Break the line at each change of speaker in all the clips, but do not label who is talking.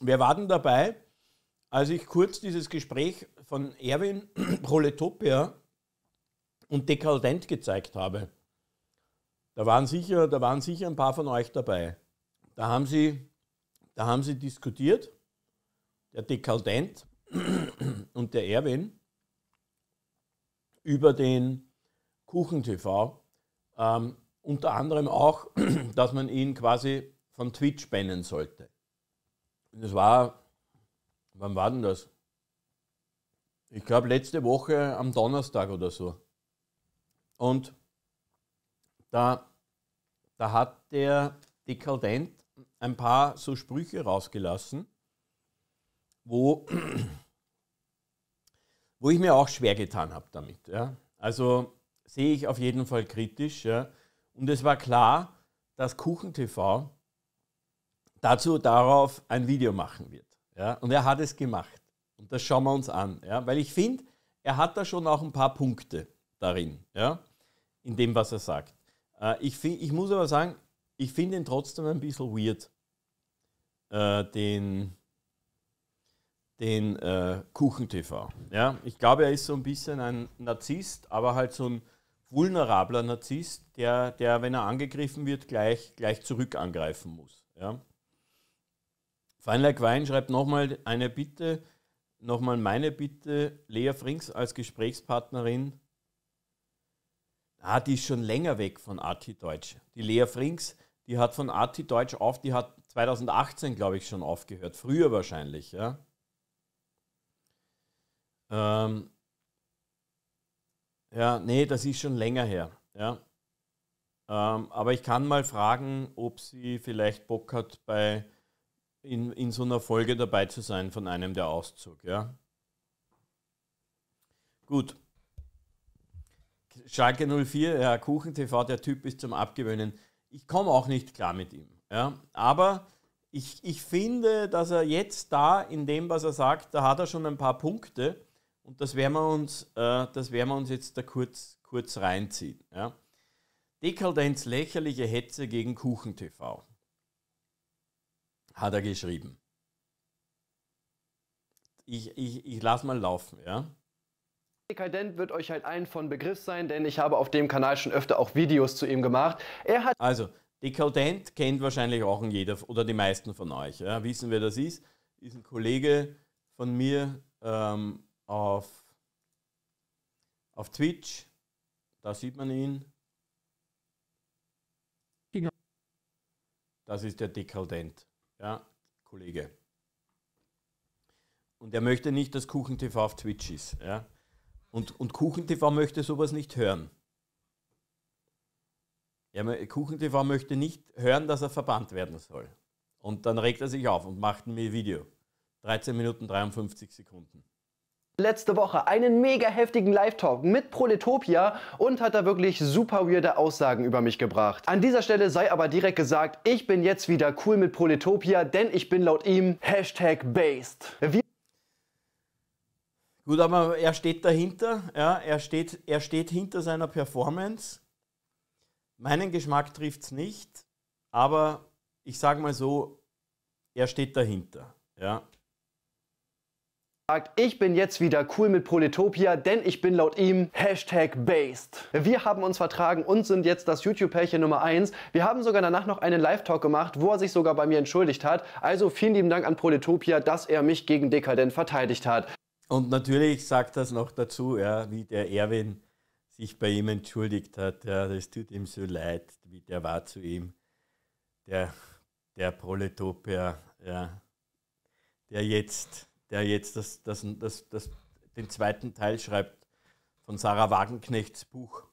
wir warten dabei, als ich kurz dieses Gespräch von Erwin Proletopia und Dekadent gezeigt habe. Da waren, sicher, da waren sicher ein paar von euch dabei. Da haben sie, da haben sie diskutiert, der Dekadent und der Erwin, über den Kuchen-TV. Ähm, unter anderem auch, dass man ihn quasi von Twitch bannen sollte. Das war, wann war denn das? Ich glaube letzte Woche am Donnerstag oder so. Und da, da hat der Dekadent ein paar so Sprüche rausgelassen, wo, wo ich mir auch schwer getan habe damit. Ja. Also sehe ich auf jeden Fall kritisch. Ja. Und es war klar, dass KuchenTV dazu darauf ein Video machen wird. Ja. Und er hat es gemacht. Und das schauen wir uns an. Ja. Weil ich finde, er hat da schon auch ein paar Punkte darin, ja, in dem, was er sagt. Äh, ich, find, ich muss aber sagen, ich finde ihn trotzdem ein bisschen weird, äh, den, den äh, Kuchen-TV. Ja? Ich glaube, er ist so ein bisschen ein Narzisst, aber halt so ein vulnerabler Narzisst, der, der wenn er angegriffen wird, gleich, gleich zurück angreifen muss. Ja? Feinleik Wein schreibt nochmal eine Bitte, nochmal meine Bitte, Lea Frings als Gesprächspartnerin. Ah, die ist schon länger weg von Arti Deutsch. Die Lea Frings, die hat von Arti Deutsch auf, die hat 2018, glaube ich, schon aufgehört. Früher wahrscheinlich, ja. Ähm, ja, nee, das ist schon länger her. Ja. Ähm, aber ich kann mal fragen, ob sie vielleicht Bock hat, bei, in, in so einer Folge dabei zu sein von einem der Auszug. Ja. Gut. Schalke 04, ja, KuchenTV, der Typ ist zum Abgewöhnen. Ich komme auch nicht klar mit ihm. Ja. Aber ich, ich finde, dass er jetzt da, in dem, was er sagt, da hat er schon ein paar Punkte und das werden wir uns, äh, das werden wir uns jetzt da kurz, kurz reinziehen. Ja. Dekadenz lächerliche Hetze gegen KuchenTV. Hat er geschrieben. Ich, ich, ich lasse mal laufen, ja.
Dekadent wird euch halt ein von Begriff sein, denn ich habe auf dem Kanal schon öfter auch Videos zu ihm gemacht.
Er hat also, Dekadent kennt wahrscheinlich auch jeder oder die meisten von euch. Ja. Wissen, wer das ist? Ist ein Kollege von mir, ähm, auf, auf Twitch. Da sieht man ihn. Das ist der Dekadent, ja, Kollege. Und er möchte nicht, dass KuchenTV auf Twitch ist. Ja? Und, und KuchenTV möchte sowas nicht hören. Ja, KuchenTV möchte nicht hören, dass er verbannt werden soll. Und dann regt er sich auf und macht ein Video. 13 Minuten 53 Sekunden
letzte Woche einen mega heftigen Live-Talk mit Proletopia und hat da wirklich super weirde Aussagen über mich gebracht. An dieser Stelle sei aber direkt gesagt, ich bin jetzt wieder cool mit Proletopia, denn ich bin laut ihm Hashtag based. Wir
Gut, aber er steht dahinter, ja, er steht, er steht hinter seiner Performance. Meinen Geschmack trifft es nicht, aber ich sage mal so, er steht dahinter. Ja
sagt, ich bin jetzt wieder cool mit Polytopia, denn ich bin laut ihm Hashtag based. Wir haben uns vertragen und sind jetzt das YouTube-Pärchen Nummer 1. Wir haben sogar danach noch einen Live-Talk gemacht, wo er sich sogar bei mir entschuldigt hat. Also vielen lieben Dank an Polytopia, dass er mich gegen Dekadent verteidigt hat.
Und natürlich sagt das noch dazu, ja, wie der Erwin sich bei ihm entschuldigt hat. Ja, das tut ihm so leid, wie der war zu ihm. Der, der Proletopia, ja, der jetzt der jetzt das, das, das, das, den zweiten Teil schreibt von Sarah Wagenknechts Buch.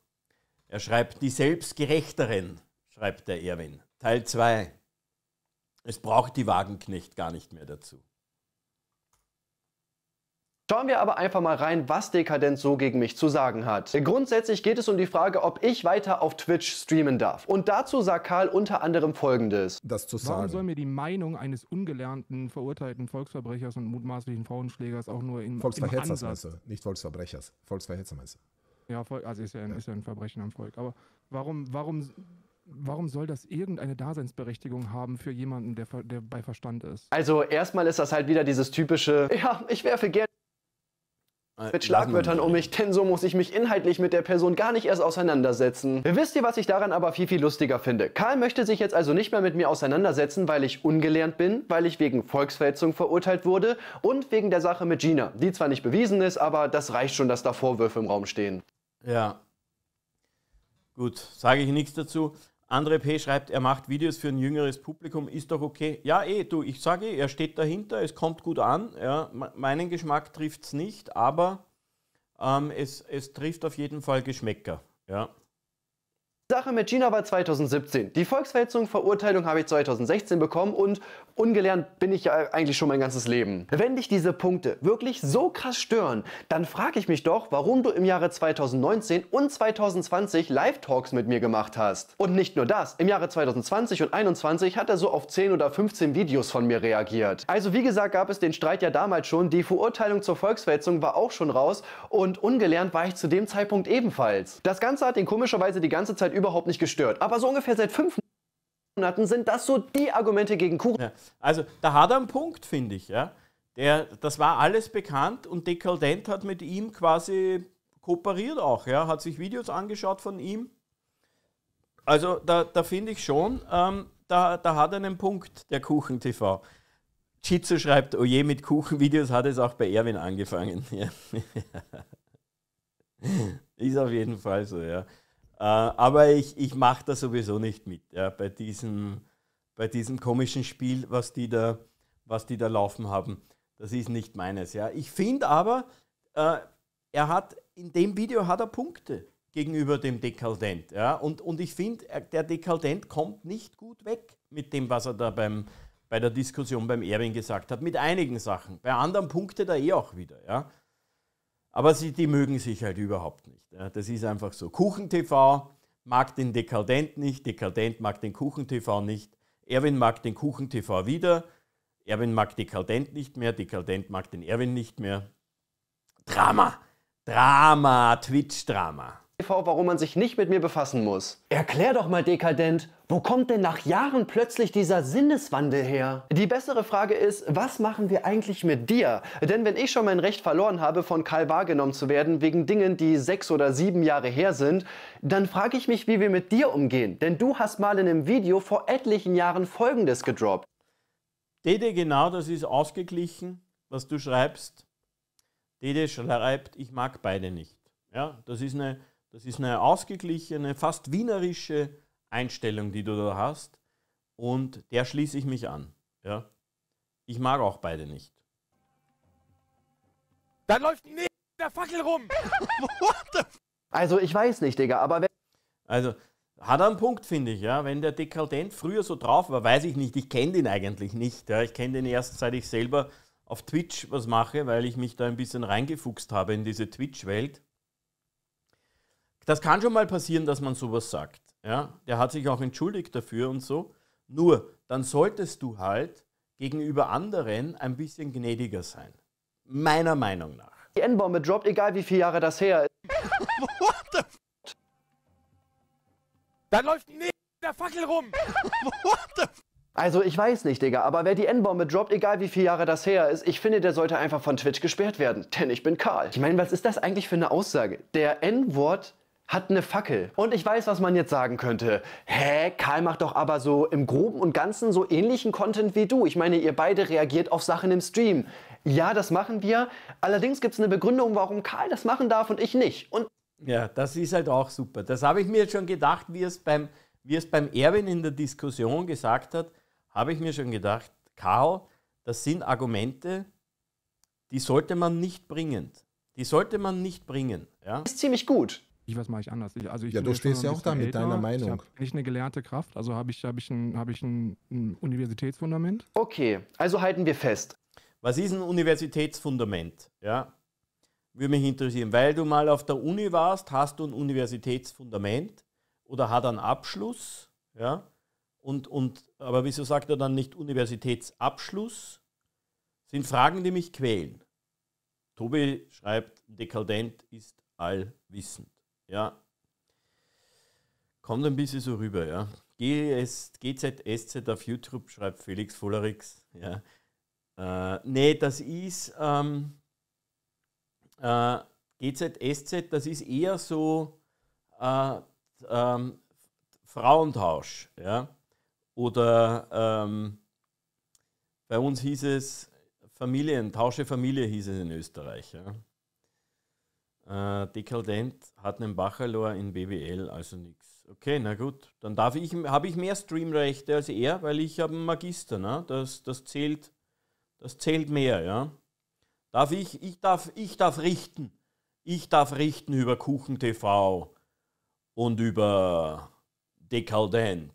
Er schreibt Die Selbstgerechteren, schreibt der Erwin. Teil 2. Es braucht die Wagenknecht gar nicht mehr dazu.
Schauen wir aber einfach mal rein, was Dekadenz so gegen mich zu sagen hat. Grundsätzlich geht es um die Frage, ob ich weiter auf Twitch streamen darf. Und dazu sagt Karl unter anderem folgendes.
Das zu sagen. Warum soll mir die Meinung eines ungelernten, verurteilten Volksverbrechers und mutmaßlichen Frauenschlägers auch nur in
Volksverhetzers meinst du, nicht Volksverbrechers. Volksverhetzer meinst
du. Ja, also ist ja, ein, ist ja ein Verbrechen am Volk. Aber warum, warum warum soll das irgendeine Daseinsberechtigung haben für jemanden, der, der bei Verstand ist?
Also erstmal ist das halt wieder dieses typische, ja, ich werfe gerne mit Schlagwörtern um mich, denn so muss ich mich inhaltlich mit der Person gar nicht erst auseinandersetzen. Wisst ihr, was ich daran aber viel, viel lustiger finde? Karl möchte sich jetzt also nicht mehr mit mir auseinandersetzen, weil ich ungelernt bin, weil ich wegen Volksverhetzung verurteilt wurde und wegen der Sache mit Gina, die zwar nicht bewiesen ist, aber das reicht schon, dass da Vorwürfe im Raum stehen.
Ja. Gut, sage ich nichts dazu. André P. schreibt, er macht Videos für ein jüngeres Publikum, ist doch okay. Ja, eh, du, ich sage, eh, er steht dahinter, es kommt gut an. Ja, meinen Geschmack trifft es nicht, aber ähm, es, es trifft auf jeden Fall Geschmäcker. Ja.
Sache mit Gina war 2017. Die Volksverhetzung, Verurteilung habe ich 2016 bekommen und ungelernt bin ich ja eigentlich schon mein ganzes Leben. Wenn dich diese Punkte wirklich so krass stören, dann frage ich mich doch, warum du im Jahre 2019 und 2020 Live-Talks mit mir gemacht hast. Und nicht nur das, im Jahre 2020 und 2021 hat er so auf 10 oder 15 Videos von mir reagiert. Also wie gesagt gab es den Streit ja damals schon, die Verurteilung zur Volksverhetzung war auch schon raus und ungelernt war ich zu dem Zeitpunkt ebenfalls. Das Ganze hat ihn komischerweise die ganze Zeit überhaupt nicht gestört, aber so ungefähr seit fünf Monaten sind das so die Argumente gegen Kuchen.
Ja, also da hat er einen Punkt, finde ich. Ja. Der, das war alles bekannt und Dekadent hat mit ihm quasi kooperiert auch. Ja. Hat sich Videos angeschaut von ihm. Also da, da finde ich schon, ähm, da, da hat er einen Punkt, der Kuchen TV. Chizo schreibt, oh je, mit Kuchenvideos hat es auch bei Erwin angefangen. Ja. Ist auf jeden Fall so, ja. Äh, aber ich, ich mache da sowieso nicht mit, ja, bei, diesem, bei diesem komischen Spiel, was die, da, was die da laufen haben. Das ist nicht meines. Ja. Ich finde aber, äh, er hat in dem Video hat er Punkte gegenüber dem Dekadent. Ja. Und, und ich finde, der Dekadent kommt nicht gut weg mit dem, was er da beim, bei der Diskussion beim Erwin gesagt hat. Mit einigen Sachen. Bei anderen punktet er eh auch wieder. Ja. Aber sie, die mögen sich halt überhaupt nicht. Das ist einfach so. KuchenTV mag den Dekadent nicht, Dekadent mag den KuchenTV nicht, Erwin mag den KuchenTV wieder, Erwin mag Dekadent nicht mehr, Dekadent mag den Erwin nicht mehr. Drama, Drama, Twitch-Drama
warum man sich nicht mit mir befassen muss. Erklär doch mal, Dekadent, wo kommt denn nach Jahren plötzlich dieser Sinneswandel her? Die bessere Frage ist, was machen wir eigentlich mit dir? Denn wenn ich schon mein Recht verloren habe, von Karl wahrgenommen zu werden, wegen Dingen, die sechs oder sieben Jahre her sind, dann frage ich mich, wie wir mit dir umgehen. Denn du hast mal in einem Video vor etlichen Jahren Folgendes gedroppt.
Dede, genau das ist ausgeglichen, was du schreibst. Dede schreibt, ich mag beide nicht. Ja, das ist eine das ist eine ausgeglichene, fast wienerische Einstellung, die du da hast. Und der schließe ich mich an. Ja? Ich mag auch beide nicht.
Da läuft nicht der Fackel rum.
also ich weiß nicht, Digga, aber wenn...
Also hat er einen Punkt, finde ich. Ja? Wenn der Dekadent früher so drauf war, weiß ich nicht. Ich kenne den eigentlich nicht. Ja? Ich kenne den erst, seit ich selber auf Twitch was mache, weil ich mich da ein bisschen reingefuchst habe in diese Twitch-Welt. Das kann schon mal passieren, dass man sowas sagt. Ja? Der hat sich auch entschuldigt dafür und so. Nur, dann solltest du halt gegenüber anderen ein bisschen gnädiger sein. Meiner Meinung nach.
Die N-Bombe droppt, egal wie viele Jahre das her ist. What the
Da läuft nicht der Fackel rum. What
the also ich weiß nicht, Digga, aber wer die N-Bombe droppt, egal wie viele Jahre das her ist, ich finde, der sollte einfach von Twitch gesperrt werden. Denn ich bin Karl. Ich meine, was ist das eigentlich für eine Aussage? Der N-Wort hat eine Fackel. Und ich weiß, was man jetzt sagen könnte. Hä, Karl macht doch aber so im Groben und Ganzen so ähnlichen Content wie du. Ich meine, ihr beide reagiert auf Sachen im Stream. Ja, das machen wir. Allerdings gibt es eine Begründung, warum Karl das machen darf und ich nicht. Und
ja, das ist halt auch super. Das habe ich mir schon gedacht, wie es beim, wie es beim Erwin in der Diskussion gesagt hat, habe ich mir schon gedacht, Karl, das sind Argumente, die sollte man nicht bringen. Die sollte man nicht bringen. Ja?
Ist ziemlich gut.
Ich, was mache ich anders? Ich, also ich
ja, du stehst ja auch da mit älter. deiner Meinung. Ich
habe nicht eine gelehrte Kraft, also habe ich, hab ich, ein, hab ich ein, ein Universitätsfundament.
Okay, also halten wir fest.
Was ist ein Universitätsfundament? Ja, würde mich interessieren. Weil du mal auf der Uni warst, hast du ein Universitätsfundament oder hat einen Abschluss? Ja, und, und, aber wieso sagt er dann nicht Universitätsabschluss? Sind Fragen, die mich quälen. Tobi schreibt, dekadent ist allwissend. Ja. Kommt ein bisschen so rüber, ja. GS, GZSZ auf YouTube schreibt Felix Vollerix. Ja. Äh, nee, das ist ähm, äh, GZSZ, das ist eher so äh, ähm, Frauentausch. Ja? Oder ähm, bei uns hieß es Familien, Tausche Familie hieß es in Österreich. Ja? Äh, Dekadent hat einen Bachelor in BWL, also nichts. Okay, na gut. Dann darf ich, habe ich mehr Streamrechte als er, weil ich habe einen Magister. Ne? Das, das, zählt, das zählt mehr, ja. Darf ich, ich darf, ich darf richten. Ich darf richten über Kuchen TV und über Dekadent.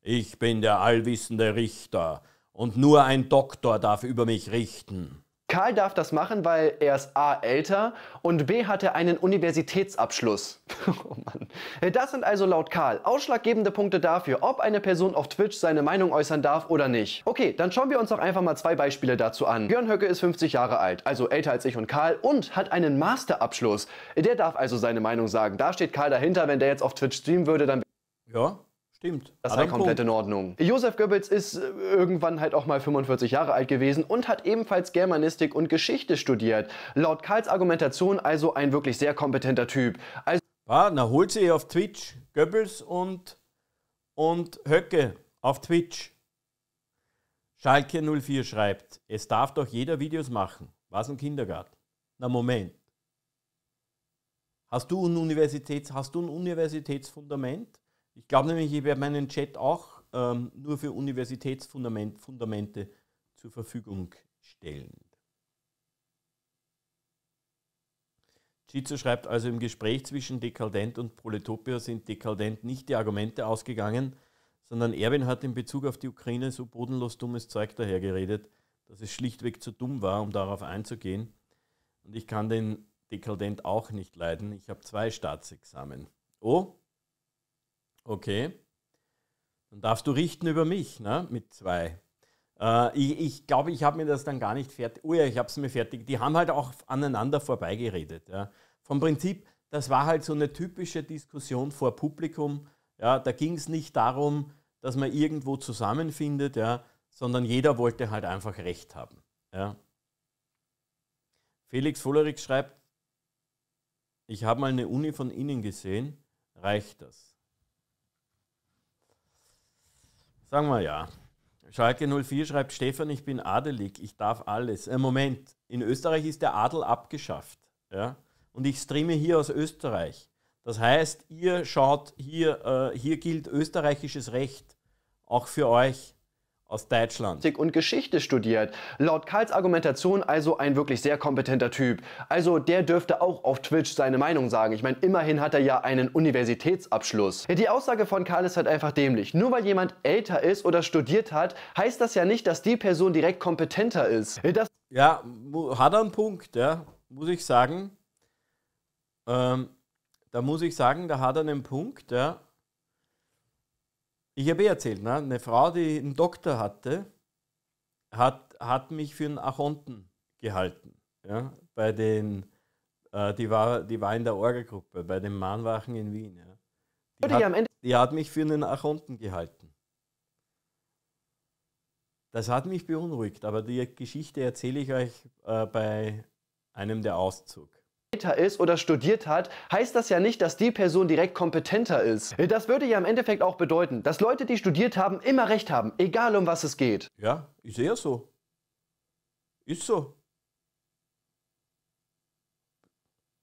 Ich bin der allwissende Richter und nur ein Doktor darf über mich richten.
Karl darf das machen, weil er ist A älter und B hatte einen Universitätsabschluss. oh Mann. Das sind also laut Karl ausschlaggebende Punkte dafür, ob eine Person auf Twitch seine Meinung äußern darf oder nicht. Okay, dann schauen wir uns doch einfach mal zwei Beispiele dazu an. Björn Höcke ist 50 Jahre alt, also älter als ich und Karl und hat einen Masterabschluss. Der darf also seine Meinung sagen. Da steht Karl dahinter, wenn der jetzt auf Twitch streamen würde, dann
ja, Stimmt.
Das sei komplett in Ordnung. Josef Goebbels ist äh, irgendwann halt auch mal 45 Jahre alt gewesen und hat ebenfalls Germanistik und Geschichte studiert. Laut Karls Argumentation also ein wirklich sehr kompetenter Typ. Also
na holt sie auf Twitch. Goebbels und, und Höcke auf Twitch. Schalke 04 schreibt, es darf doch jeder Videos machen. Was im Kindergarten? Na Moment. Hast du ein, Universitäts, hast du ein Universitätsfundament? Ich glaube nämlich, ich werde meinen Chat auch ähm, nur für Universitätsfundamente zur Verfügung stellen. Chizo schreibt also, im Gespräch zwischen Dekadent und Proletopia sind Dekadent nicht die Argumente ausgegangen, sondern Erwin hat in Bezug auf die Ukraine so bodenlos dummes Zeug dahergeredet, dass es schlichtweg zu dumm war, um darauf einzugehen. Und ich kann den Dekadent auch nicht leiden. Ich habe zwei Staatsexamen. Oh, Okay. Dann darfst du richten über mich, ne? Mit zwei. Äh, ich glaube, ich, glaub, ich habe mir das dann gar nicht fertig. Oh ja, ich habe es mir fertig. Die haben halt auch aneinander vorbeigeredet. Ja. Vom Prinzip, das war halt so eine typische Diskussion vor Publikum. Ja. Da ging es nicht darum, dass man irgendwo zusammenfindet, ja, sondern jeder wollte halt einfach Recht haben. Ja. Felix Vollerig schreibt, ich habe mal eine Uni von Ihnen gesehen, reicht das? Sagen wir ja. Schalke 04 schreibt Stefan, ich bin adelig, ich darf alles. Äh, Moment, in Österreich ist der Adel abgeschafft. Ja? Und ich streame hier aus Österreich. Das heißt, ihr schaut hier, äh, hier gilt österreichisches Recht auch für euch aus Deutschland.
Und Geschichte studiert. Laut Karls Argumentation also ein wirklich sehr kompetenter Typ. Also der dürfte auch auf Twitch seine Meinung sagen. Ich meine, immerhin hat er ja einen Universitätsabschluss. Die Aussage von Karl ist halt einfach dämlich. Nur weil jemand älter ist oder studiert hat, heißt das ja nicht, dass die Person direkt kompetenter ist. Das
ja, hat er einen Punkt, ja, muss ich sagen. Ähm, da muss ich sagen, da hat er einen Punkt, ja. Ich habe eh erzählt, ne? eine Frau, die einen Doktor hatte, hat, hat mich für einen Achonten gehalten. Ja? Bei den, äh, die, war, die war in der Orgelgruppe, bei den Mahnwachen in Wien. Ja? Die, hat, die hat mich für einen Achonten gehalten. Das hat mich beunruhigt, aber die Geschichte erzähle ich euch äh, bei einem der Auszug
ist oder studiert hat, heißt das ja nicht, dass die Person direkt kompetenter ist. Das würde ja im Endeffekt auch bedeuten, dass Leute, die studiert haben, immer recht haben, egal um was es geht.
Ja, ist eher so. Ist so.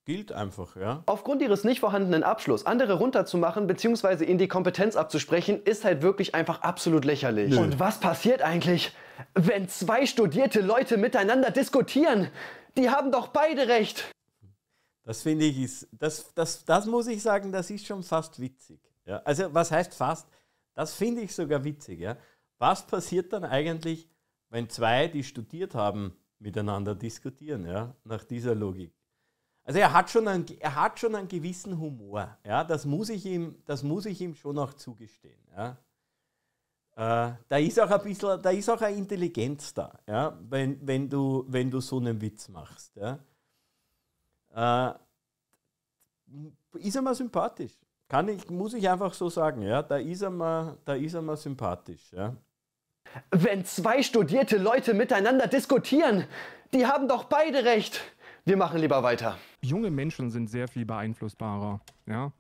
Gilt einfach, ja.
Aufgrund ihres nicht vorhandenen Abschlusses andere runterzumachen bzw. ihnen die Kompetenz abzusprechen, ist halt wirklich einfach absolut lächerlich. Nö. Und was passiert eigentlich, wenn zwei studierte Leute miteinander diskutieren? Die haben doch beide recht.
Das finde ich ist, das, das, das muss ich sagen, das ist schon fast witzig. Ja? Also was heißt fast? Das finde ich sogar witzig. Ja? Was passiert dann eigentlich, wenn zwei, die studiert haben, miteinander diskutieren, ja? nach dieser Logik? Also er hat schon einen, er hat schon einen gewissen Humor. Ja? Das, muss ich ihm, das muss ich ihm schon auch zugestehen. Ja? Äh, da ist auch ein bisschen, da ist auch eine Intelligenz da, ja? wenn, wenn, du, wenn du so einen Witz machst. Ja? Äh, ist einmal sympathisch. Kann ich, muss ich einfach so sagen, ja. Da ist er mal, da ist er mal sympathisch, ja.
Wenn zwei studierte Leute miteinander diskutieren, die haben doch beide recht. Wir machen lieber weiter.
Junge Menschen sind sehr viel beeinflussbarer, ja.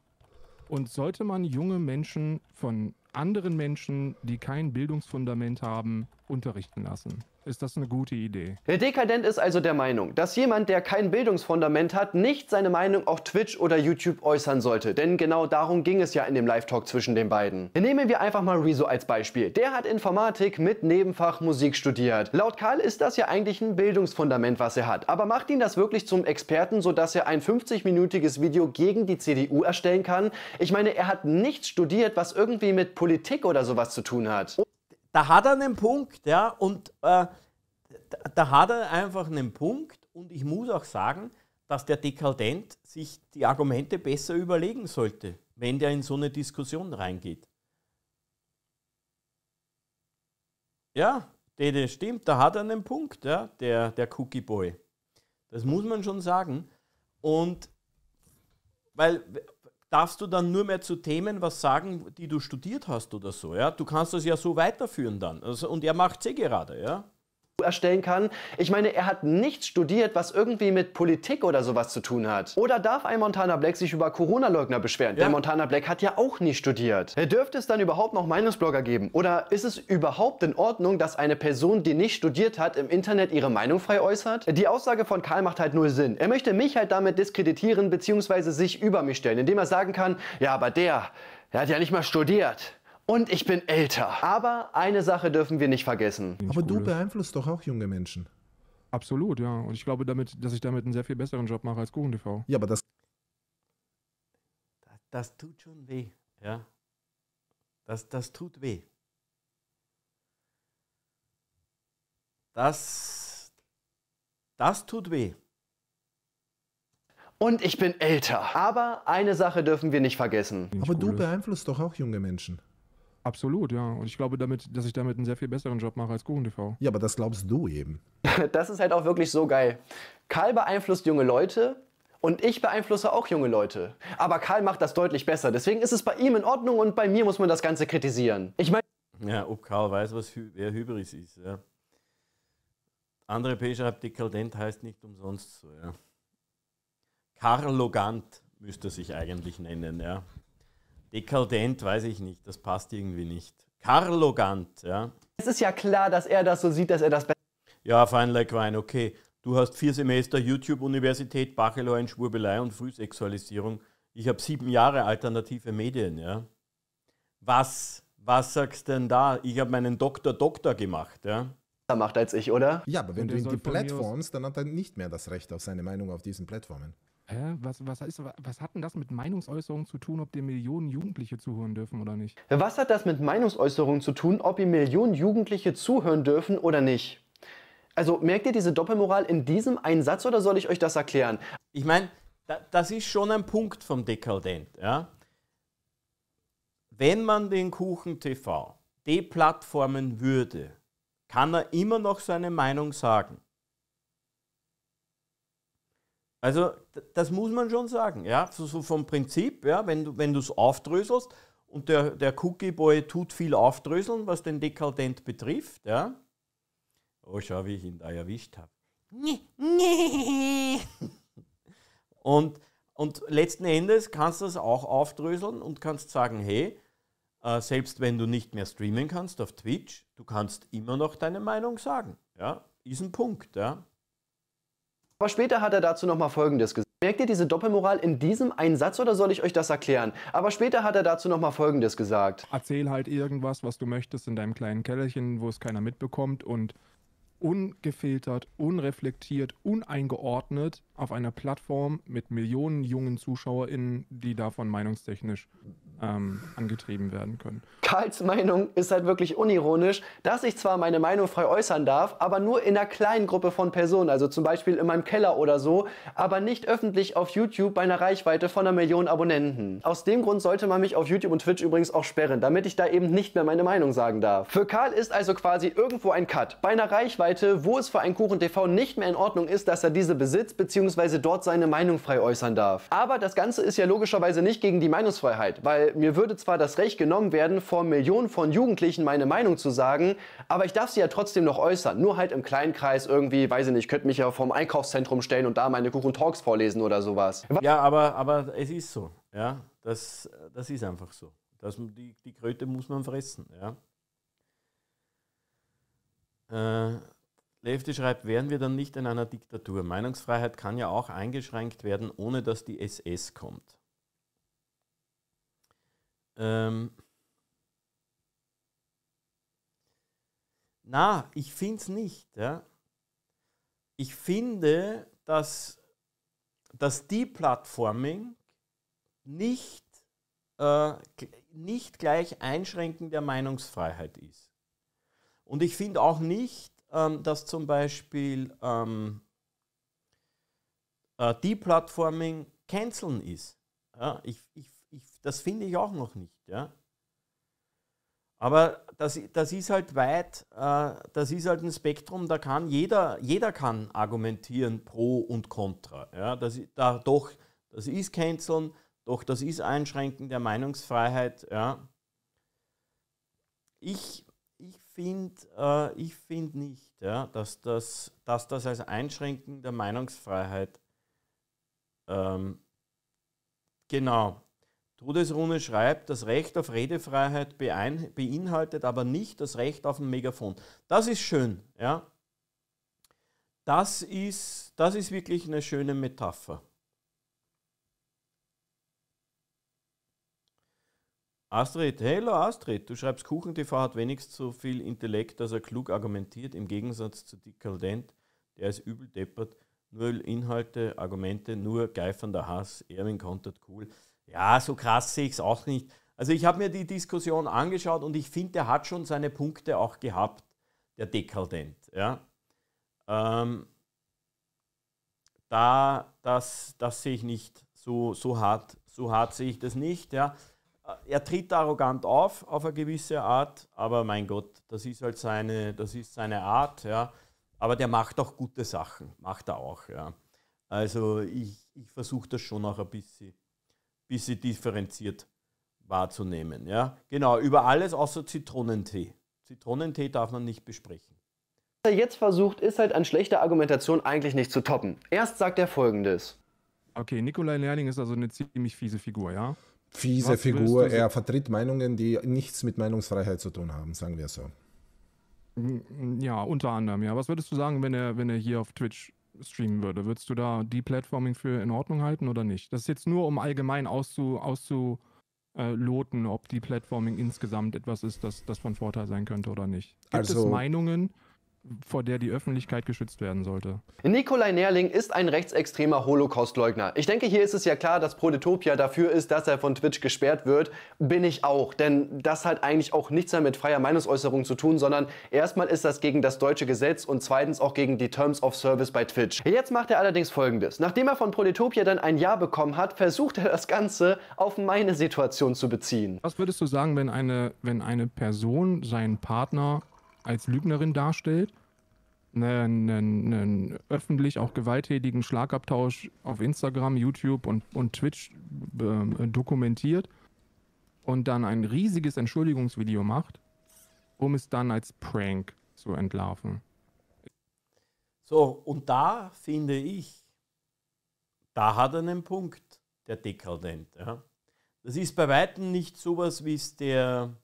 Und sollte man junge Menschen von anderen Menschen, die kein Bildungsfundament haben, unterrichten lassen? Ist das eine gute Idee?
Der Dekadent ist also der Meinung, dass jemand, der kein Bildungsfundament hat, nicht seine Meinung auf Twitch oder YouTube äußern sollte. Denn genau darum ging es ja in dem Live-Talk zwischen den beiden. Nehmen wir einfach mal Rezo als Beispiel. Der hat Informatik mit Nebenfach Musik studiert. Laut Karl ist das ja eigentlich ein Bildungsfundament, was er hat. Aber macht ihn das wirklich zum Experten, sodass er ein 50-minütiges Video gegen die CDU erstellen kann? Ich meine, er hat nichts studiert, was irgendwie mit Politik oder sowas zu tun hat
da hat er einen Punkt, ja, und äh, da, hat er einfach einen Punkt und ich muss auch sagen, dass der Dekadent sich die Argumente besser überlegen sollte, wenn der in so eine Diskussion reingeht. Ja, Dede, stimmt, da hat er einen Punkt, ja, der, der Cookie Boy. Das muss man schon sagen. Und weil darfst du dann nur mehr zu Themen was sagen, die du studiert hast oder so. Ja? Du kannst das ja so weiterführen dann. Also, und er macht es eh gerade, ja
erstellen kann. Ich meine, er hat nichts studiert, was irgendwie mit Politik oder sowas zu tun hat. Oder darf ein Montana Black sich über Corona-Leugner beschweren? Ja. Der Montana Black hat ja auch nie studiert. Dürfte es dann überhaupt noch Meinungsblogger geben? Oder ist es überhaupt in Ordnung, dass eine Person, die nicht studiert hat, im Internet ihre Meinung frei äußert? Die Aussage von Karl macht halt null Sinn. Er möchte mich halt damit diskreditieren bzw. sich über mich stellen, indem er sagen kann, ja, aber der, der hat ja nicht mal studiert. Und ich bin älter. Aber eine Sache dürfen wir nicht vergessen.
Aber du beeinflusst doch auch junge Menschen.
Absolut, ja. Und ich glaube, damit, dass ich damit einen sehr viel besseren Job mache als KuchenTV.
Ja, aber das.
Das, das tut schon weh, ja. Das, das tut weh. Das, das tut weh.
Und ich bin älter. Aber eine Sache dürfen wir nicht vergessen.
Aber du beeinflusst doch auch junge Menschen.
Absolut, ja. Und ich glaube, damit, dass ich damit einen sehr viel besseren Job mache als KuchenTV.
Ja, aber das glaubst du eben.
das ist halt auch wirklich so geil. Karl beeinflusst junge Leute und ich beeinflusse auch junge Leute. Aber Karl macht das deutlich besser. Deswegen ist es bei ihm in Ordnung und bei mir muss man das Ganze kritisieren. Ich meine.
Ja, ob Karl weiß, was wer Hybris ist. Ja. Andere P schreibt, dekadent heißt nicht umsonst so. Ja. Karl Logant müsste sich eigentlich nennen. Ja. Dekadent, weiß ich nicht, das passt irgendwie nicht. Karlogant, ja.
Es ist ja klar, dass er das so sieht, dass er das
Ja, fein like Wein, okay. Du hast vier Semester YouTube-Universität, Bachelor in Schwurbelei und Frühsexualisierung. Ich habe sieben Jahre alternative Medien, ja. Was, was sagst denn da? Ich habe meinen Doktor Doktor gemacht, ja
macht als ich, oder?
Ja, aber wenn du ihn die Plattforms, dann hat er nicht mehr das Recht auf seine Meinung auf diesen Plattformen.
Hä? Was, was, ist, was hat denn das mit Meinungsäußerungen zu tun, ob dir Millionen Jugendliche zuhören dürfen oder nicht?
Was hat das mit Meinungsäußerungen zu tun, ob ihr Millionen Jugendliche zuhören dürfen oder nicht? Also merkt ihr diese Doppelmoral in diesem einen Satz oder soll ich euch das erklären?
Ich meine, da, das ist schon ein Punkt vom Dekadent. Ja? Wenn man den Kuchen TV deplattformen würde, kann er immer noch seine Meinung sagen. Also das muss man schon sagen, ja, so, so vom Prinzip, ja, wenn du wenn es aufdröselst und der, der Cookie Boy tut viel aufdröseln, was den Dekadent betrifft, ja. Oh, schau, wie ich ihn da erwischt habe. Und, und letzten Endes kannst du das auch aufdröseln und kannst sagen, hey, äh, selbst wenn du nicht mehr streamen kannst auf Twitch, du kannst immer noch deine Meinung sagen. Ja, ist ein Punkt, ja.
Aber später hat er dazu nochmal Folgendes gesagt. Merkt ihr diese Doppelmoral in diesem einen Satz oder soll ich euch das erklären? Aber später hat er dazu nochmal Folgendes gesagt.
Erzähl halt irgendwas, was du möchtest in deinem kleinen Kellerchen, wo es keiner mitbekommt und ungefiltert, unreflektiert, uneingeordnet auf einer Plattform mit Millionen jungen ZuschauerInnen, die davon meinungstechnisch ähm, angetrieben werden können.
Karls Meinung ist halt wirklich unironisch, dass ich zwar meine Meinung frei äußern darf, aber nur in einer kleinen Gruppe von Personen, also zum Beispiel in meinem Keller oder so, aber nicht öffentlich auf YouTube bei einer Reichweite von einer Million Abonnenten. Aus dem Grund sollte man mich auf YouTube und Twitch übrigens auch sperren, damit ich da eben nicht mehr meine Meinung sagen darf. Für Karl ist also quasi irgendwo ein Cut. Bei einer Reichweite, wo es für einen Kuchen TV nicht mehr in Ordnung ist, dass er diese besitzt, beziehungsweise dort seine Meinung frei äußern darf. Aber das Ganze ist ja logischerweise nicht gegen die Meinungsfreiheit, weil mir würde zwar das Recht genommen werden, vor Millionen von Jugendlichen meine Meinung zu sagen, aber ich darf sie ja trotzdem noch äußern. Nur halt im kleinen Kreis irgendwie, weiß ich nicht, könnte mich ja vom Einkaufszentrum stellen und da meine Kuchen-Talks vorlesen oder sowas.
Ja, aber, aber es ist so. Ja, das, das ist einfach so. Das, die, die Kröte muss man fressen. Ja. Äh, Lefty schreibt, wären wir dann nicht in einer Diktatur? Meinungsfreiheit kann ja auch eingeschränkt werden, ohne dass die SS kommt. Ähm na, ich finde es nicht. Ja. Ich finde, dass das Deplatforming nicht, äh, nicht gleich Einschränken der Meinungsfreiheit ist. Und ich finde auch nicht, ähm, dass zum Beispiel ähm, äh, Deplatforming canceln ist. Ja, ich, ich, ich, das finde ich auch noch nicht. Ja. Aber das, das ist halt weit, äh, das ist halt ein Spektrum, da kann jeder, jeder kann argumentieren pro und contra. Ja, das, da, doch, das ist Canceln, doch das ist Einschränken der Meinungsfreiheit. Ja. Ich, ich finde äh, find nicht, ja, dass, das, dass das als Einschränken der Meinungsfreiheit ähm, genau Todesrune schreibt, das Recht auf Redefreiheit beinhaltet aber nicht das Recht auf ein Megafon. Das ist schön, ja. Das ist, das ist wirklich eine schöne Metapher. Astrid, hello Astrid, du schreibst KuchenTV hat wenigstens so viel Intellekt, dass er klug argumentiert, im Gegensatz zu Dikaldent, der ist übel deppert, nur Inhalte, Argumente, nur geifernder Hass, Erwin kontert cool. Ja, so krass sehe ich es auch nicht. Also ich habe mir die Diskussion angeschaut und ich finde, der hat schon seine Punkte auch gehabt, der Dekadent. Ja. Ähm, da, das, das sehe ich nicht. So, so, hart, so hart sehe ich das nicht. Ja. Er tritt arrogant auf, auf eine gewisse Art, aber mein Gott, das ist halt seine, das ist seine Art. Ja. Aber der macht auch gute Sachen, macht er auch. Ja. Also ich, ich versuche das schon auch ein bisschen bisschen differenziert wahrzunehmen. Ja? Genau, über alles außer Zitronentee. Zitronentee darf man nicht besprechen.
Was er jetzt versucht, ist halt an schlechter Argumentation eigentlich nicht zu toppen. Erst sagt er folgendes.
Okay, Nikolai Lehrling ist also eine ziemlich fiese Figur, ja?
Fiese Was Figur, er vertritt Meinungen, die nichts mit Meinungsfreiheit zu tun haben, sagen wir so.
Ja, unter anderem, ja. Was würdest du sagen, wenn er, wenn er hier auf Twitch streamen würde, würdest du da die Platforming für in Ordnung halten oder nicht? Das ist jetzt nur, um allgemein auszu, auszuloten, ob die Platforming insgesamt etwas ist, das, das von Vorteil sein könnte oder nicht. Gibt also, es Meinungen, vor der die Öffentlichkeit geschützt werden sollte.
Nikolai Nerling ist ein rechtsextremer Holocaustleugner. Ich denke, hier ist es ja klar, dass Proletopia dafür ist, dass er von Twitch gesperrt wird. Bin ich auch, denn das hat eigentlich auch nichts mehr mit freier Meinungsäußerung zu tun, sondern erstmal ist das gegen das deutsche Gesetz und zweitens auch gegen die Terms of Service bei Twitch. Jetzt macht er allerdings folgendes. Nachdem er von Proletopia dann ein Ja bekommen hat, versucht er das Ganze auf meine Situation zu beziehen.
Was würdest du sagen, wenn eine, wenn eine Person seinen Partner als Lügnerin darstellt, einen, einen, öffentlich auch gewalttätigen Schlagabtausch auf Instagram, YouTube und, und Twitch äh, dokumentiert und dann ein riesiges Entschuldigungsvideo macht, um es dann als Prank zu entlarven.
So, und da finde ich, da hat er einen Punkt, der Dekadent. Ja. Das ist bei Weitem nicht sowas, wie es der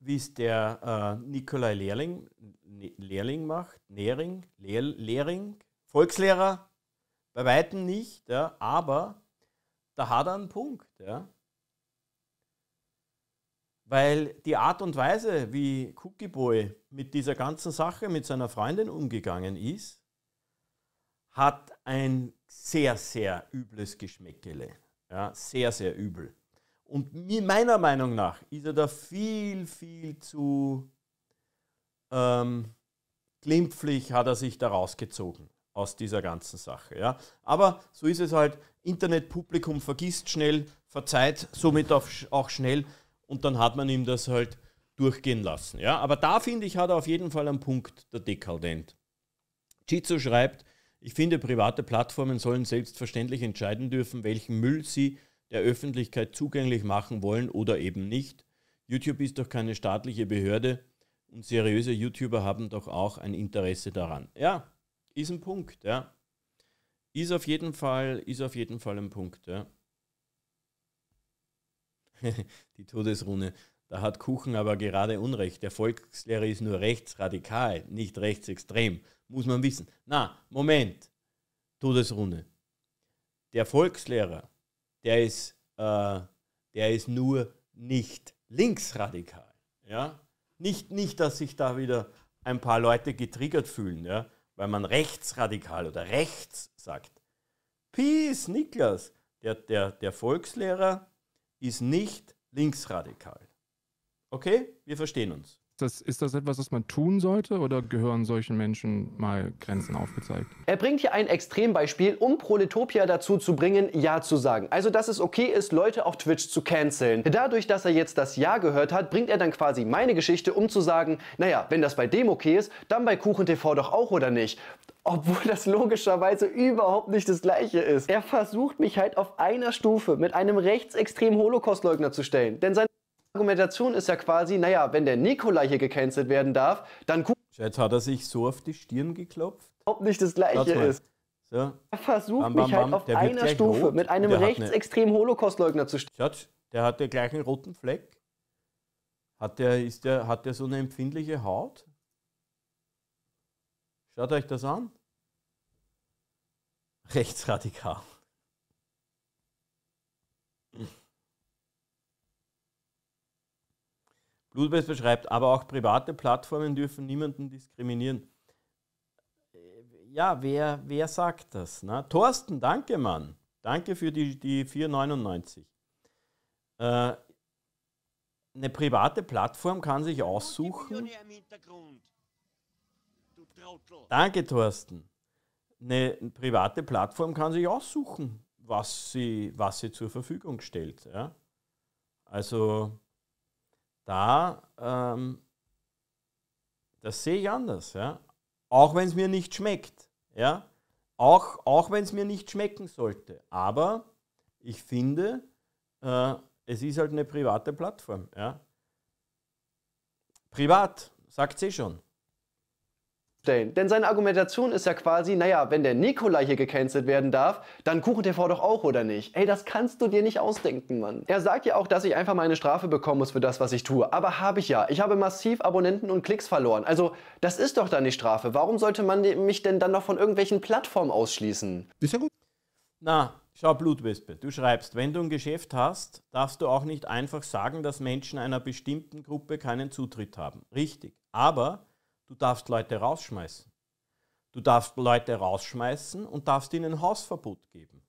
wie es der äh, Nikolai Lehrling, Lehrling macht, Nähring, Lehr, Lehring, Volkslehrer, bei Weitem nicht, ja, aber da hat er einen Punkt. Ja. Weil die Art und Weise, wie Cookie Boy mit dieser ganzen Sache mit seiner Freundin umgegangen ist, hat ein sehr, sehr übles Geschmäckele. Ja, sehr, sehr übel. Und meiner Meinung nach ist er da viel, viel zu ähm, glimpflich, hat er sich da rausgezogen aus dieser ganzen Sache. Ja. Aber so ist es halt, Internetpublikum vergisst schnell, verzeiht somit auch schnell und dann hat man ihm das halt durchgehen lassen. Ja. Aber da finde ich, hat er auf jeden Fall einen Punkt, der Dekadent. Chizo schreibt, ich finde, private Plattformen sollen selbstverständlich entscheiden dürfen, welchen Müll sie der Öffentlichkeit zugänglich machen wollen oder eben nicht. YouTube ist doch keine staatliche Behörde und seriöse YouTuber haben doch auch ein Interesse daran. Ja, ist ein Punkt, ja. Ist auf jeden Fall, ist auf jeden Fall ein Punkt, ja. Die Todesrune. Da hat Kuchen aber gerade Unrecht. Der Volkslehrer ist nur rechtsradikal, nicht rechtsextrem. Muss man wissen. Na, Moment. Todesrune. Der Volkslehrer, der ist, äh, der ist nur nicht linksradikal. Ja? Nicht, nicht, dass sich da wieder ein paar Leute getriggert fühlen. Ja? weil man rechtsradikal oder rechts sagt. Peace, Niklas. Der, der, der Volkslehrer ist nicht linksradikal. Okay, wir verstehen uns
das, ist das etwas, was man tun sollte oder gehören solchen Menschen mal Grenzen aufgezeigt?
Er bringt hier ein Extrembeispiel, um Proletopia dazu zu bringen, Ja zu sagen. Also, dass es okay ist, Leute auf Twitch zu canceln. Dadurch, dass er jetzt das Ja gehört hat, bringt er dann quasi meine Geschichte, um zu sagen, naja, wenn das bei dem okay ist, dann bei KuchenTV doch auch oder nicht? Obwohl das logischerweise überhaupt nicht das gleiche ist. Er versucht mich halt auf einer Stufe mit einem rechtsextremen Holocaustleugner zu stellen. Denn sein Argumentation ist ja quasi, naja, wenn der Nikolai hier gecancelt werden darf, dann
Jetzt hat er sich so auf die Stirn geklopft.
Ob nicht das gleiche ist. So. Er versucht bam, bam, mich halt auf einer Stufe rot. mit einem rechtsextremen Holocaustleugner zu stehen.
Schaut, der hat den gleichen roten Fleck. Hat der, ist der, hat der so eine empfindliche Haut? Schaut euch das an. Rechtsradikal. Blutbest beschreibt, aber auch private Plattformen dürfen niemanden diskriminieren. Ja, wer, wer sagt das? Na? Thorsten, danke, Mann. Danke für die, die 4,99. Äh, eine private Plattform kann sich aussuchen. Danke, Thorsten. Eine private Plattform kann sich aussuchen, was sie, was sie zur Verfügung stellt. Ja? Also da, ähm, das sehe ich anders. Ja? Auch wenn es mir nicht schmeckt. Ja? Auch, auch wenn es mir nicht schmecken sollte. Aber ich finde, äh, es ist halt eine private Plattform. Ja? Privat, sagt sie schon
stellen. Denn seine Argumentation ist ja quasi, naja, wenn der Nikolai hier gecancelt werden darf, dann KuchenTV doch auch, oder nicht? Ey, das kannst du dir nicht ausdenken, Mann. Er sagt ja auch, dass ich einfach mal eine Strafe bekommen muss für das, was ich tue. Aber habe ich ja. Ich habe massiv Abonnenten und Klicks verloren. Also, das ist doch dann die Strafe. Warum sollte man mich denn dann noch von irgendwelchen Plattformen ausschließen?
Ist ja gut. Na, schau, Blutwespe, du schreibst, wenn du ein Geschäft hast, darfst du auch nicht einfach sagen, dass Menschen einer bestimmten Gruppe keinen Zutritt haben. Richtig. Aber Du darfst Leute rausschmeißen. Du darfst Leute rausschmeißen und darfst ihnen Hausverbot geben.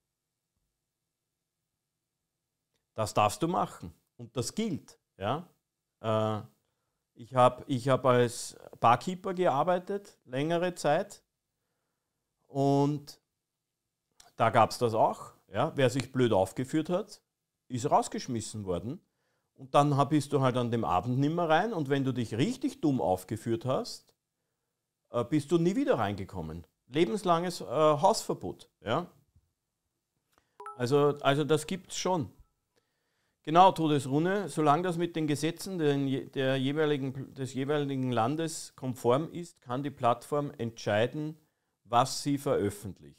Das darfst du machen. Und das gilt. Ja? Äh, ich habe ich hab als Barkeeper gearbeitet, längere Zeit. Und da gab es das auch. Ja? Wer sich blöd aufgeführt hat, ist rausgeschmissen worden. Und dann bist du halt an dem Abend nimmer rein. Und wenn du dich richtig dumm aufgeführt hast, äh, bist du nie wieder reingekommen. Lebenslanges äh, Hausverbot. Ja? Also, also das gibt es schon. Genau, Todesrune, solange das mit den Gesetzen den, der jeweiligen, des jeweiligen Landes konform ist, kann die Plattform entscheiden, was sie veröffentlicht.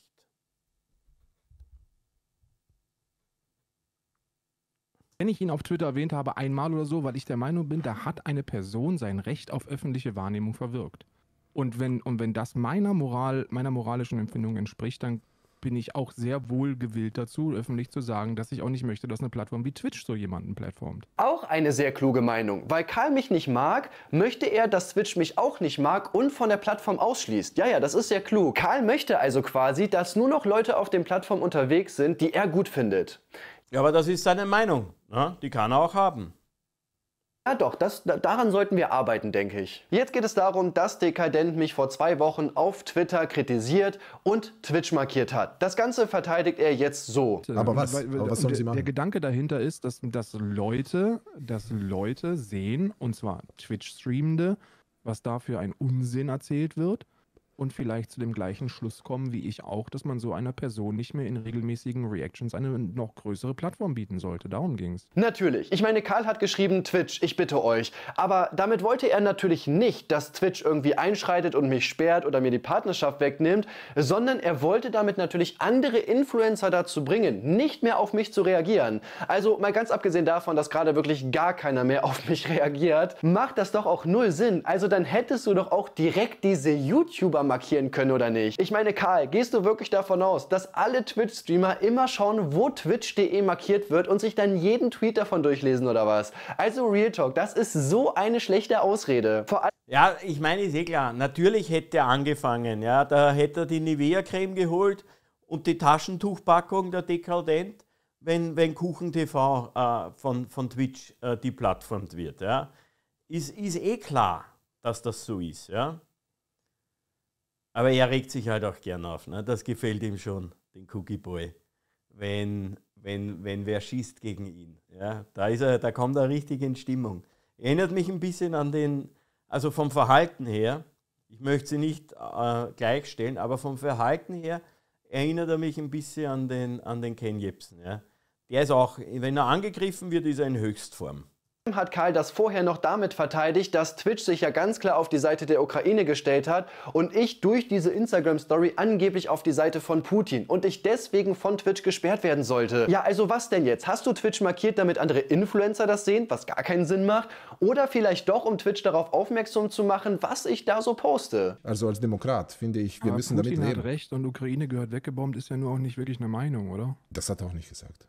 Wenn ich ihn auf Twitter erwähnt habe, einmal oder so, weil ich der Meinung bin, da hat eine Person sein Recht auf öffentliche Wahrnehmung verwirkt. Und wenn, und wenn das meiner Moral, meiner moralischen Empfindung entspricht, dann bin ich auch sehr wohl gewillt dazu, öffentlich zu sagen, dass ich auch nicht möchte, dass eine Plattform wie Twitch so jemanden plattformt.
Auch eine sehr kluge Meinung. Weil Karl mich nicht mag, möchte er, dass Twitch mich auch nicht mag und von der Plattform ausschließt. Ja, ja, das ist sehr klug. Karl möchte also quasi, dass nur noch Leute auf den Plattformen unterwegs sind, die er gut findet.
Ja, aber das ist seine Meinung. Ne? Die kann er auch haben.
Ja doch, das, daran sollten wir arbeiten, denke ich. Jetzt geht es darum, dass Dekadent mich vor zwei Wochen auf Twitter kritisiert und Twitch markiert hat. Das Ganze verteidigt er jetzt so.
Aber was? Aber was sollen
der,
sie machen?
Der Gedanke dahinter ist, dass, dass, Leute, dass Leute sehen, und zwar Twitch-Streamende, was da für ein Unsinn erzählt wird und vielleicht zu dem gleichen Schluss kommen wie ich auch, dass man so einer Person nicht mehr in regelmäßigen Reactions eine noch größere Plattform bieten sollte. Darum ging's.
Natürlich. Ich meine, Karl hat geschrieben, Twitch, ich bitte euch. Aber damit wollte er natürlich nicht, dass Twitch irgendwie einschreitet und mich sperrt oder mir die Partnerschaft wegnimmt, sondern er wollte damit natürlich andere Influencer dazu bringen, nicht mehr auf mich zu reagieren. Also mal ganz abgesehen davon, dass gerade wirklich gar keiner mehr auf mich reagiert, macht das doch auch null Sinn. Also dann hättest du doch auch direkt diese YouTuber markieren können oder nicht. Ich meine, Karl, gehst du wirklich davon aus, dass alle Twitch-Streamer immer schauen, wo twitch.de markiert wird und sich dann jeden Tweet davon durchlesen oder was? Also Real Talk, das ist so eine schlechte Ausrede. Vor
Ja, ich meine, ist eh klar. Natürlich hätte er angefangen. Ja, da hätte er die Nivea-Creme geholt und die Taschentuchpackung der Dekadent, wenn, wenn Kuchen TV äh, von, von Twitch äh, deplattformt wird. Ja. Ist, ist eh klar, dass das so ist. Ja. Aber er regt sich halt auch gern auf. Ne? Das gefällt ihm schon, den Cookie Boy. Wenn, wenn, wenn wer schießt gegen ihn. Ja? Da, ist er, da kommt er richtig in Stimmung. Erinnert mich ein bisschen an den, also vom Verhalten her, ich möchte sie nicht äh, gleichstellen, aber vom Verhalten her erinnert er mich ein bisschen an den, an den Ken Jebsen. Ja? Der ist auch, wenn er angegriffen wird, ist er in Höchstform
hat Karl das vorher noch damit verteidigt, dass Twitch sich ja ganz klar auf die Seite der Ukraine gestellt hat und ich durch diese Instagram-Story angeblich auf die Seite von Putin und ich deswegen von Twitch gesperrt werden sollte. Ja, also was denn jetzt? Hast du Twitch markiert, damit andere Influencer das sehen, was gar keinen Sinn macht? Oder vielleicht doch, um Twitch darauf aufmerksam zu machen, was ich da so poste?
Also als Demokrat finde ich, wir
Aber
müssen
Putin
damit
hat
leben.
recht und Ukraine gehört weggebombt, ist ja nur auch nicht wirklich eine Meinung, oder?
Das hat er auch nicht gesagt.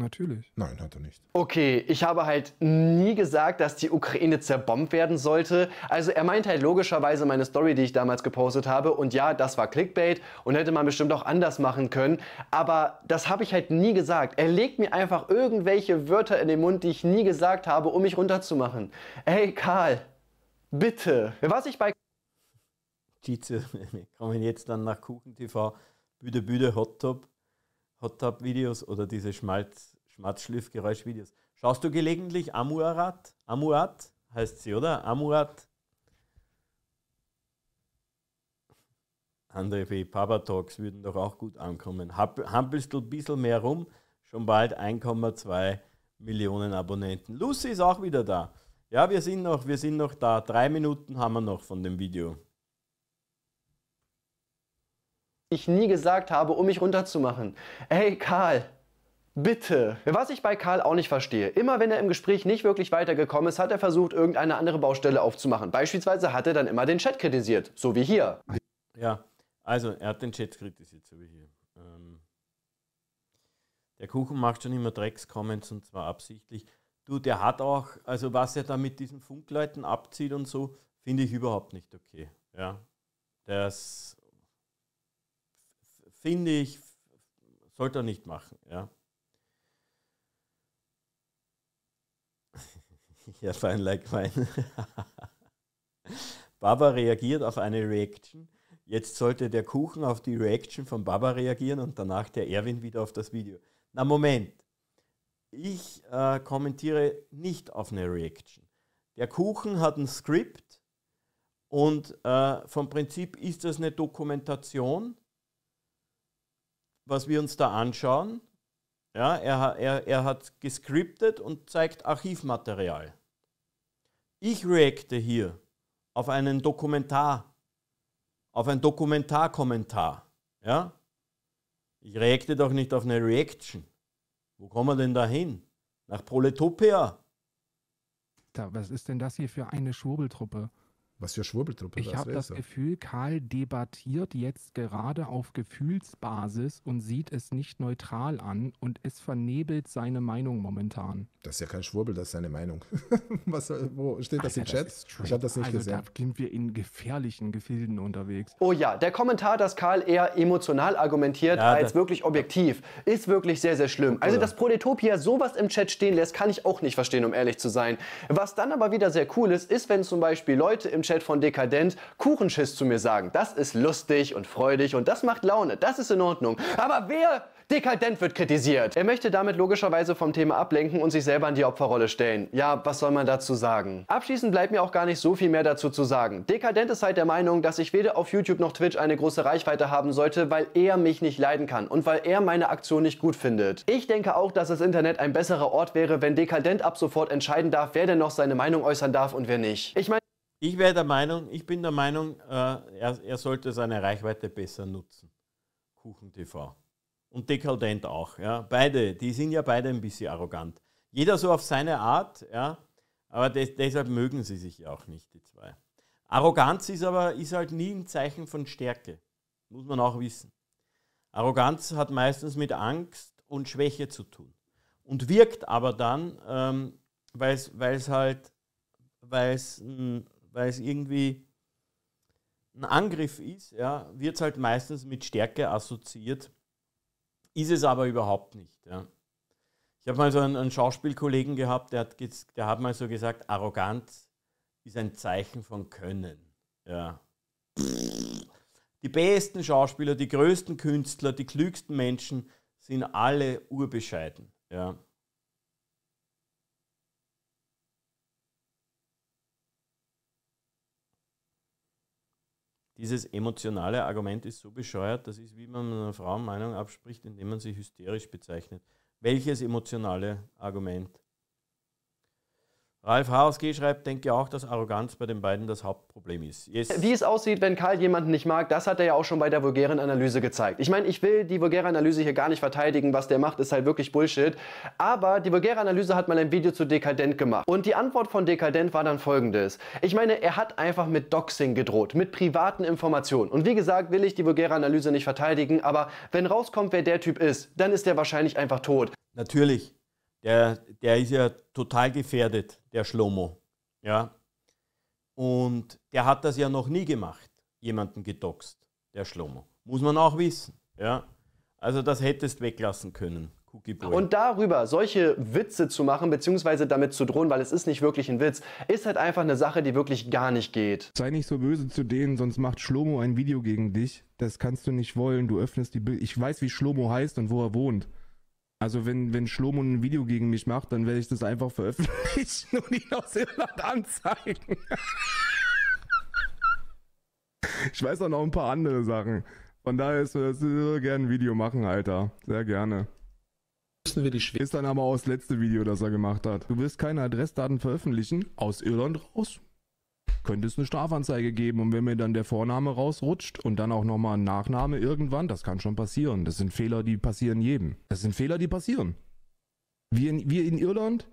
Natürlich.
Nein, hat er nicht.
Okay, ich habe halt nie gesagt, dass die Ukraine zerbombt werden sollte. Also er meint halt logischerweise meine Story, die ich damals gepostet habe. Und ja, das war Clickbait und hätte man bestimmt auch anders machen können. Aber das habe ich halt nie gesagt. Er legt mir einfach irgendwelche Wörter in den Mund, die ich nie gesagt habe, um mich runterzumachen. Ey, Karl, bitte. Was ich bei
Cheats kommen jetzt dann nach Kuchen TV, Büde Büde Hot Top, Hot Top Videos oder diese Schmalz, Schmatzschliffgeräusch-Videos. Schaust du gelegentlich Amurat? Amurat heißt sie, oder? Amurat. Andere wie Papa Talks würden doch auch gut ankommen. Hampelst du ein bisschen mehr rum? Schon bald 1,2 Millionen Abonnenten. Lucy ist auch wieder da. Ja, wir sind noch, wir sind noch da. Drei Minuten haben wir noch von dem Video.
Ich nie gesagt habe, um mich runterzumachen. Ey, Karl, bitte. Was ich bei Karl auch nicht verstehe, immer wenn er im Gespräch nicht wirklich weitergekommen ist, hat er versucht, irgendeine andere Baustelle aufzumachen. Beispielsweise hat er dann immer den Chat kritisiert, so wie hier.
Ja, also er hat den Chat kritisiert, so wie hier. Ähm, der Kuchen macht schon immer Drecks-Comments und zwar absichtlich. Du, der hat auch, also was er da mit diesen Funkleuten abzieht und so, finde ich überhaupt nicht okay. Ja, das finde ich, sollte er nicht machen. Ja. ja, fein like Wein. Baba reagiert auf eine Reaction. Jetzt sollte der Kuchen auf die Reaction von Baba reagieren und danach der Erwin wieder auf das Video. Na Moment, ich äh, kommentiere nicht auf eine Reaction. Der Kuchen hat ein Skript und äh, vom Prinzip ist das eine Dokumentation, was wir uns da anschauen. Ja, er, er, er hat gescriptet und zeigt Archivmaterial. Ich reacte hier auf einen Dokumentar, auf ein Dokumentarkommentar. Ja? Ich reacte doch nicht auf eine Reaction. Wo kommen wir denn da hin? Nach Proletopia?
Was ist denn das hier für eine Schwurbeltruppe?
Was für Schwurbeltruppe
Ich habe das Gefühl, Karl debattiert jetzt gerade auf Gefühlsbasis und sieht es nicht neutral an und es vernebelt seine Meinung momentan.
Das ist ja kein Schwurbel, das ist seine Meinung. Was, wo steht das
Alter,
im Chat?
das
ich habe das nicht
also
gesehen.
Da sind wir in gefährlichen Gefilden unterwegs.
Oh ja, der Kommentar, dass Karl eher emotional argumentiert
Ja,
als wirklich objektiv, ist wirklich sehr, sehr schlimm. Also, dass Proletopia sowas im Chat stehen lässt, kann ich auch nicht verstehen, um ehrlich zu sein. Was dann aber wieder sehr cool ist, ist, wenn zum Beispiel Leute im Chat von Dekadent Kuchenschiss zu mir sagen. Das ist lustig und freudig und das macht Laune. Das ist in Ordnung. Aber wer Dekadent wird kritisiert. Er möchte damit logischerweise vom Thema ablenken und sich selber in die Opferrolle stellen. Ja, was soll man dazu sagen? Abschließend bleibt mir auch gar nicht so viel mehr dazu zu sagen. Dekadent ist halt der Meinung, dass ich weder auf YouTube noch Twitch eine große Reichweite haben sollte, weil er mich nicht leiden kann und weil er meine Aktion nicht gut findet. Ich denke auch, dass das Internet ein besserer Ort wäre, wenn Dekadent ab sofort entscheiden darf, wer denn noch seine Meinung äußern darf und wer nicht. Ich meine,
Ich wäre der Meinung, ich bin der Meinung, äh, er, er sollte seine Reichweite besser nutzen. Kuchen TV. Und Dekadent auch. Ja. Beide, die sind ja beide ein bisschen arrogant. Jeder so auf seine Art, ja. Aber des, deshalb mögen sie sich auch nicht, die zwei. Arroganz ist aber ist halt nie ein Zeichen von Stärke. Muss man auch wissen. Arroganz hat meistens mit Angst und Schwäche zu tun. Und wirkt aber dann, ähm, weil es halt, weil es irgendwie ein Angriff ist, ja, wird es halt meistens mit Stärke assoziiert. Ist es aber überhaupt nicht. Ja. Ich habe mal so einen, einen Schauspielkollegen gehabt, der hat, der hat mal so gesagt, Arroganz ist ein Zeichen von Können. Ja. Die besten Schauspieler, die größten Künstler, die klügsten Menschen sind alle urbescheiden. Ja. Dieses emotionale Argument ist so bescheuert, das ist wie man einer Frau Meinung abspricht, indem man sie hysterisch bezeichnet. Welches emotionale Argument? Ralf HSG schreibt, denke auch, dass Arroganz bei den beiden das Hauptproblem ist. Yes.
Wie es aussieht, wenn Karl jemanden nicht mag, das hat er ja auch schon bei der vulgären Analyse gezeigt. Ich meine, ich will die vulgäre Analyse hier gar nicht verteidigen. Was der macht, ist halt wirklich Bullshit. Aber die vulgäre Analyse hat mal ein Video zu Dekadent gemacht. Und die Antwort von Dekadent war dann folgendes. Ich meine, er hat einfach mit Doxing gedroht, mit privaten Informationen. Und wie gesagt, will ich die vulgäre Analyse nicht verteidigen. Aber wenn rauskommt, wer der Typ ist, dann ist er wahrscheinlich einfach tot.
Natürlich, der, der ist ja total gefährdet, der Schlomo. Ja. Und der hat das ja noch nie gemacht, jemanden gedoxt, der Schlomo. Muss man auch wissen. Ja. Also das hättest weglassen können.
Und darüber solche Witze zu machen, beziehungsweise damit zu drohen, weil es ist nicht wirklich ein Witz, ist halt einfach eine Sache, die wirklich gar nicht geht.
Sei nicht so böse zu denen, sonst macht Schlomo ein Video gegen dich. Das kannst du nicht wollen. Du öffnest die Bild. Ich weiß, wie Schlomo heißt und wo er wohnt. Also wenn, wenn Schlomo ein Video gegen mich macht, dann werde ich das einfach veröffentlichen und ihn aus Irland anzeigen. ich weiß auch noch ein paar andere Sachen. Von daher ist das gerne ein Video machen, Alter. Sehr gerne.
Müssen wir die Schweden
Ist dann aber auch das letzte Video, das er gemacht hat. Du wirst keine Adressdaten veröffentlichen. Aus Irland raus. Könnte es eine Strafanzeige geben und wenn mir dann der Vorname rausrutscht und dann auch nochmal ein Nachname irgendwann, das kann schon passieren. Das sind Fehler, die passieren jedem. Das sind Fehler, die passieren. Wir in, wir in Irland,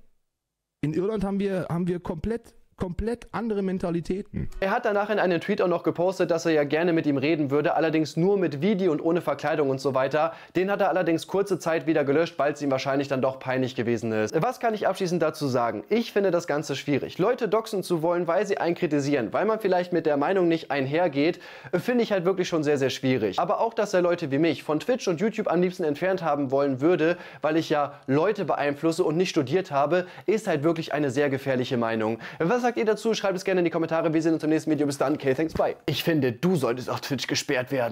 in Irland haben wir, haben wir komplett, komplett andere Mentalitäten.
Er hat danach in einem Tweet auch noch gepostet, dass er ja gerne mit ihm reden würde, allerdings nur mit Video und ohne Verkleidung und so weiter. Den hat er allerdings kurze Zeit wieder gelöscht, weil es ihm wahrscheinlich dann doch peinlich gewesen ist. Was kann ich abschließend dazu sagen? Ich finde das Ganze schwierig. Leute doxen zu wollen, weil sie einen kritisieren, weil man vielleicht mit der Meinung nicht einhergeht, finde ich halt wirklich schon sehr, sehr schwierig. Aber auch, dass er Leute wie mich von Twitch und YouTube am liebsten entfernt haben wollen würde, weil ich ja Leute beeinflusse und nicht studiert habe, ist halt wirklich eine sehr gefährliche Meinung. Was sagt ihr dazu? Schreibt es gerne in die Kommentare. Wir sehen uns im nächsten Video. Bis dann. Okay, thanks, bye. Ich finde, du solltest auf Twitch gesperrt werden.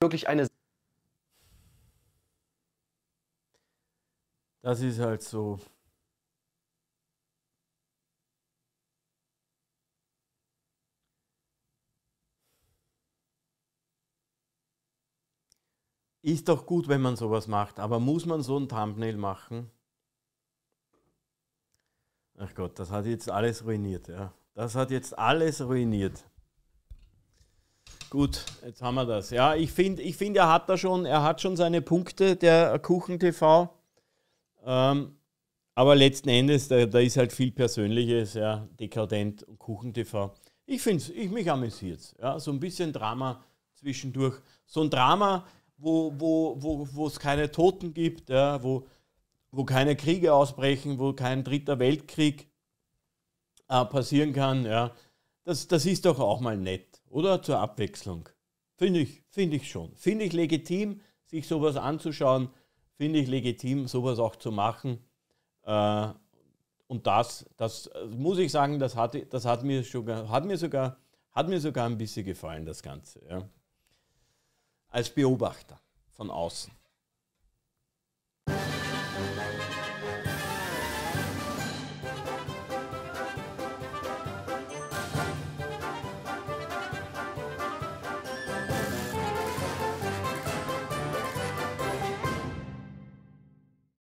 Wirklich eine
Das ist halt so. Ist doch gut, wenn man sowas macht, aber muss man so ein Thumbnail machen? Ach Gott, das hat jetzt alles ruiniert, ja. Das hat jetzt alles ruiniert. Gut, jetzt haben wir das. Ja, ich finde, ich find, er hat da schon, er hat schon seine Punkte, der Kuchen TV. Ähm, aber letzten Endes, da, da ist halt viel Persönliches, ja, dekadent und Kuchen-TV. Ich finde es, ich mich amüsiert ja, so ein bisschen Drama zwischendurch. So ein Drama, wo es wo, wo, wo keine Toten gibt, ja, wo, wo keine Kriege ausbrechen, wo kein dritter Weltkrieg äh, passieren kann. Ja. Das, das ist doch auch mal nett, oder? Zur Abwechslung. Finde ich, find ich schon. Finde ich legitim, sich sowas anzuschauen. Finde ich legitim, sowas auch zu machen. Äh, und das, das muss ich sagen, das hat, das hat, mir, schon, hat, mir sogar, hat mir sogar ein bisschen gefallen, das Ganze. Ja. Als Beobachter von außen.